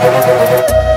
Música